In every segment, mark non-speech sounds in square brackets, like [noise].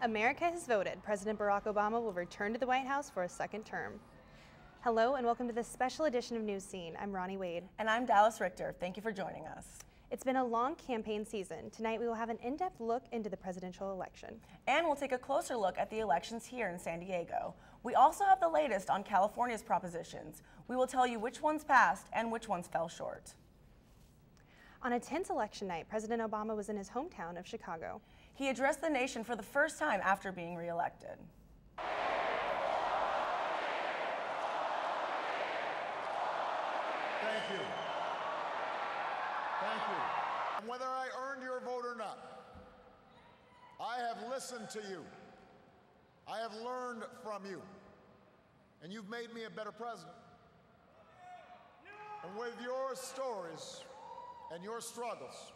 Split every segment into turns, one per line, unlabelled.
America has voted. President Barack Obama will return to the White House for a second term. Hello and welcome to this special edition of Newscene. I'm Ronnie Wade.
And I'm Dallas Richter. Thank you for joining us.
It's been a long campaign season. Tonight we will have an in-depth look into the presidential election.
And we'll take a closer look at the elections here in San Diego. We also have the latest on California's propositions. We will tell you which ones passed and which ones fell short.
On a tense election night, President Obama was in his hometown of Chicago.
He addressed the nation for the first time after being reelected.
Thank you. Thank you. Whether I earned your vote or not, I have listened to you. I have learned from you. And you've made me a better president. And with your stories and your struggles,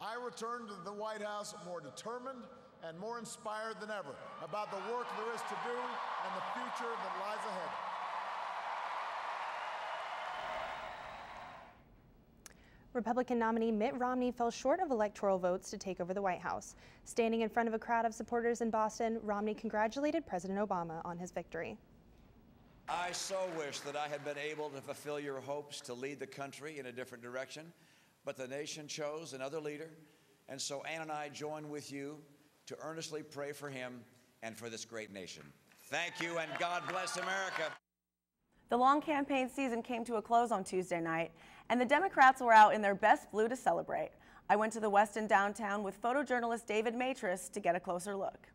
I return to the White House more determined and more inspired than ever about the work there is to do and the future that lies ahead.
Republican nominee Mitt Romney fell short of electoral votes to take over the White House. Standing in front of a crowd of supporters in Boston, Romney congratulated President Obama on his victory.
I so wish that I had been able to fulfill your hopes to lead the country in a different direction, but the nation chose another leader, and so Ann and I join with you to earnestly pray for him and for this great nation. Thank you, and God bless America.
The long campaign season came to a close on Tuesday night, and the Democrats were out in their best blue to celebrate. I went to the Westin downtown with photojournalist David Matris to get a closer look.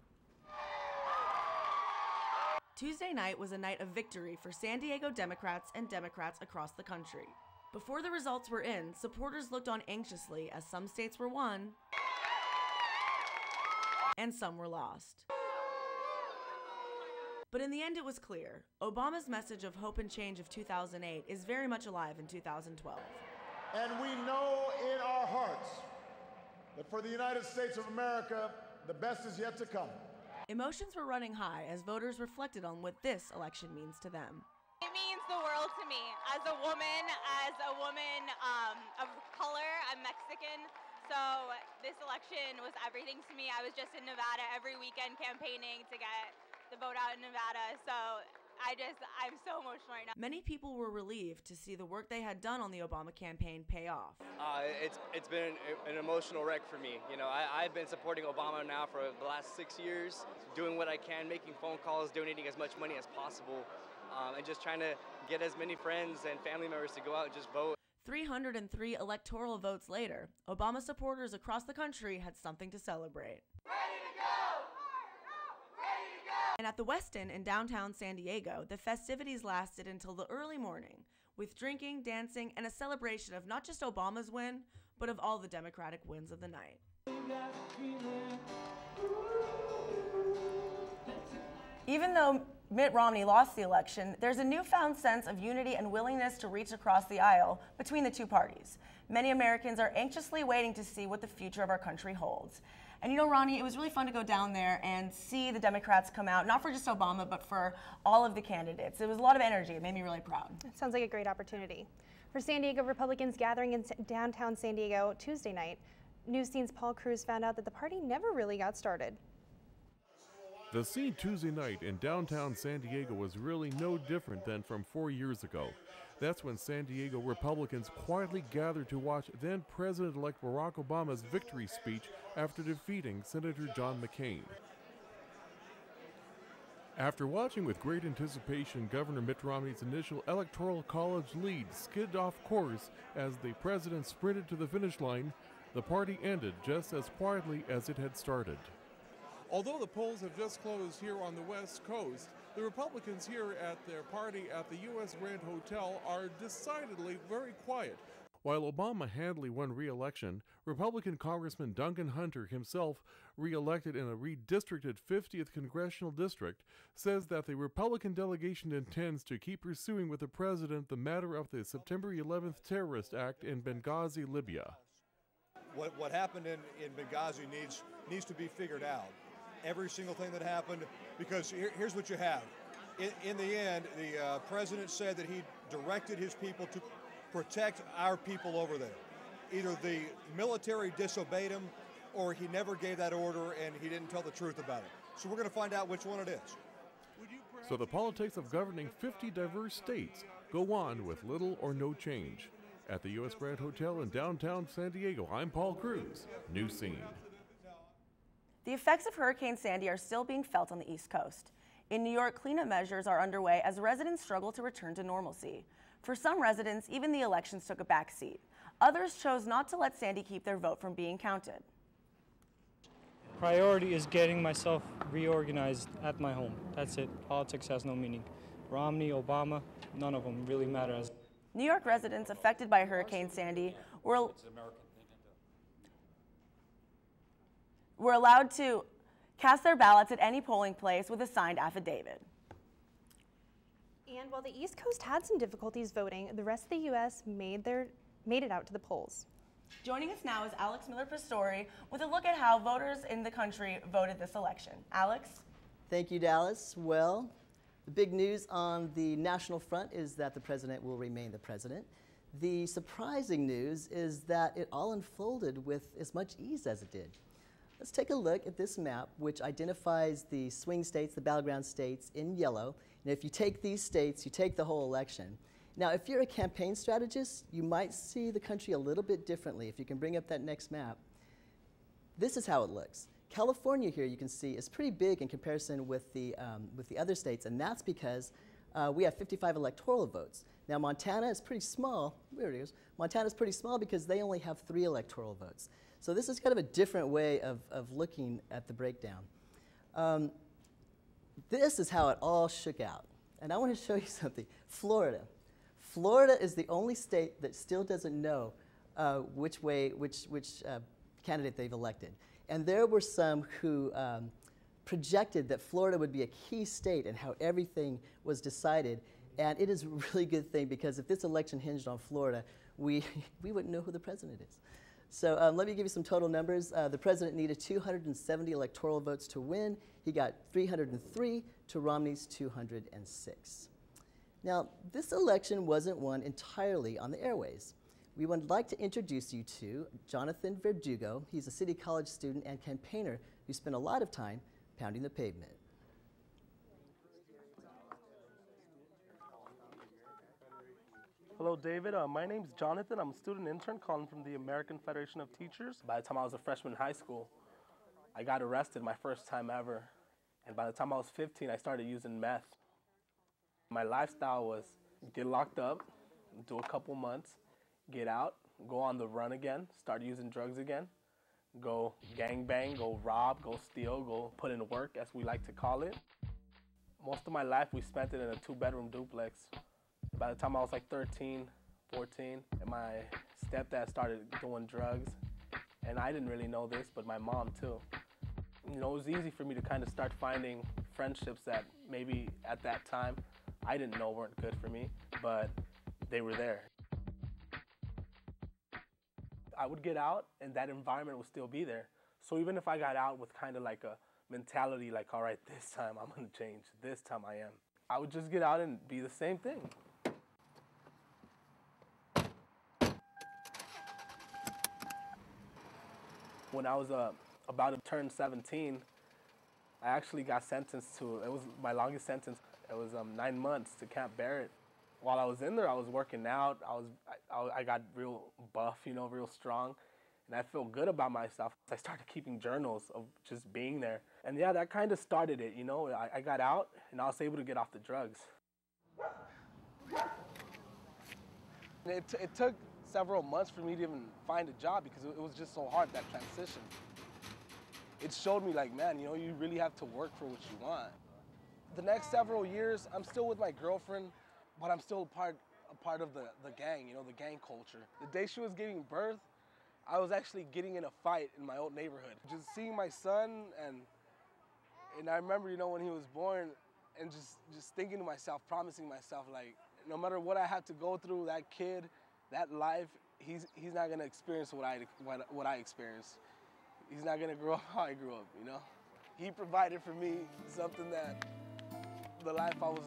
Tuesday night was a night of victory for San Diego Democrats and Democrats across the country. Before the results were in, supporters looked on anxiously as some states were won and some were lost. But in the end, it was clear Obama's message of hope and change of 2008 is very much alive in 2012.
And we know in our hearts that for the United States of America, the best is yet to come.
Emotions were running high as voters reflected on what this election means to them.
It means the world to me. As a woman, as a woman um, of color, I'm Mexican. So this election was everything to me. I was just in Nevada every weekend campaigning to get the vote out in Nevada. So I just, I'm so emotional right now.
Many people were relieved to see the work they had done on the Obama campaign pay off.
Uh, it's, it's been an emotional wreck for me. You know, I, I've been supporting Obama now for the last six years, doing what I can, making phone calls, donating as much money as possible, um, and just trying to get as many friends and family members to go out and just vote.
303 electoral votes later, Obama supporters across the country had something to celebrate. And at the Westin in downtown San Diego, the festivities lasted until the early morning, with drinking, dancing, and a celebration of not just Obama's win, but of all the Democratic wins of the night. Even though Mitt Romney lost the election, there's a newfound sense of unity and willingness to reach across the aisle between the two parties. Many Americans are anxiously waiting to see what the future of our country holds. And you know, Ronnie, it was really fun to go down there and see the Democrats come out, not for just Obama, but for all of the candidates. It was a lot of energy. It made me really proud.
It sounds like a great opportunity. For San Diego Republicans gathering in downtown San Diego Tuesday night, Newscene's Paul Cruz found out that the party never really got started.
The scene Tuesday night in downtown San Diego was really no different than from four years ago. That's when San Diego Republicans quietly gathered to watch then President elect Barack Obama's victory speech after defeating Senator John McCain. After watching with great anticipation Governor Mitt Romney's initial Electoral College lead skid off course as the president sprinted to the finish line, the party ended just as quietly as it had started. Although the polls have just closed here on the West Coast, the Republicans here at their party at the U.S. Grant Hotel are decidedly very quiet. While Obama handily won re election, Republican Congressman Duncan Hunter, himself re elected in a redistricted 50th congressional district, says that the Republican delegation intends to keep pursuing with the president the matter of the September 11th terrorist act in Benghazi, Libya.
What, what happened in, in Benghazi needs, needs to be figured out every single thing that happened because here, here's what you have. In, in the end, the uh, president said that he directed his people to protect our people over there. Either the military disobeyed him or he never gave that order and he didn't tell the truth about it. So we're going to find out which one it is.
So the politics of governing 50 diverse states go on with little or no change. At the U.S. Grant Hotel in downtown San Diego, I'm Paul Cruz, New Scene.
The effects of Hurricane Sandy are still being felt on the East Coast. In New York, cleanup measures are underway as residents struggle to return to normalcy. For some residents, even the elections took a backseat. Others chose not to let Sandy keep their vote from being counted.
Priority is getting myself reorganized at my home. That's it. Politics has no meaning. Romney, Obama, none of them really matter.
New York residents affected by Hurricane Sandy were, were allowed to cast their ballots at any polling place with a signed affidavit.
And while the East Coast had some difficulties voting, the rest of the U.S. made, their, made it out to the polls.
Joining us now is Alex Miller Pastori with a look at how voters in the country voted this election. Alex?
Thank you, Dallas. Well, the big news on the national front is that the president will remain the president. The surprising news is that it all unfolded with as much ease as it did. Let's take a look at this map, which identifies the swing states, the battleground states, in yellow. And if you take these states, you take the whole election. Now, if you're a campaign strategist, you might see the country a little bit differently. If you can bring up that next map, this is how it looks. California here, you can see, is pretty big in comparison with the, um, with the other states, and that's because uh, we have 55 electoral votes. Now, Montana is pretty small. There it is. Montana is pretty small because they only have three electoral votes. So this is kind of a different way of, of looking at the breakdown. Um, this is how it all shook out. And I want to show you [laughs] something. Florida. Florida is the only state that still doesn't know uh, which way, which, which uh, candidate they've elected. And there were some who um, projected that Florida would be a key state and how everything was decided. And it is a really good thing because if this election hinged on Florida, we, [laughs] we wouldn't know who the president is. So um, let me give you some total numbers. Uh, the president needed 270 electoral votes to win. He got 303 to Romney's 206. Now, this election wasn't won entirely on the airways. We would like to introduce you to Jonathan Verdugo. He's a City College student and campaigner who spent a lot of time pounding the pavement.
Hello, David. Uh, my name's Jonathan. I'm a student intern calling from the American Federation of Teachers. By the time I was a freshman in high school, I got arrested my first time ever. And by the time I was 15, I started using meth. My lifestyle was get locked up, do a couple months, get out, go on the run again, start using drugs again, go gang bang, go rob, go steal, go put in work, as we like to call it. Most of my life, we spent it in a two bedroom duplex. By the time I was like 13, 14, and my stepdad started doing drugs. And I didn't really know this, but my mom too. You know, it was easy for me to kind of start finding friendships that maybe at that time I didn't know weren't good for me, but they were there. I would get out and that environment would still be there. So even if I got out with kind of like a mentality like, all right, this time I'm gonna change, this time I am, I would just get out and be the same thing. When I was uh, about to turn 17, I actually got sentenced to, it was my longest sentence. It was um, nine months to Camp Barrett. While I was in there, I was working out. I was, I, I got real buff, you know, real strong. And I felt good about myself. I started keeping journals of just being there. And yeah, that kind of started it, you know. I, I got out and I was able to get off the drugs. It, it took several months for me to even find a job because it was just so hard, that transition. It showed me like, man, you know, you really have to work for what you want. The next several years, I'm still with my girlfriend, but I'm still a part, a part of the, the gang, you know, the gang culture. The day she was giving birth, I was actually getting in a fight in my old neighborhood. Just seeing my son and and I remember, you know, when he was born and just just thinking to myself, promising myself like no matter what I have to go through, that kid, that life, he's he's not gonna experience what I what, what I experienced. He's not gonna grow up [laughs] how I grew up, you know. He provided for me something that the life I was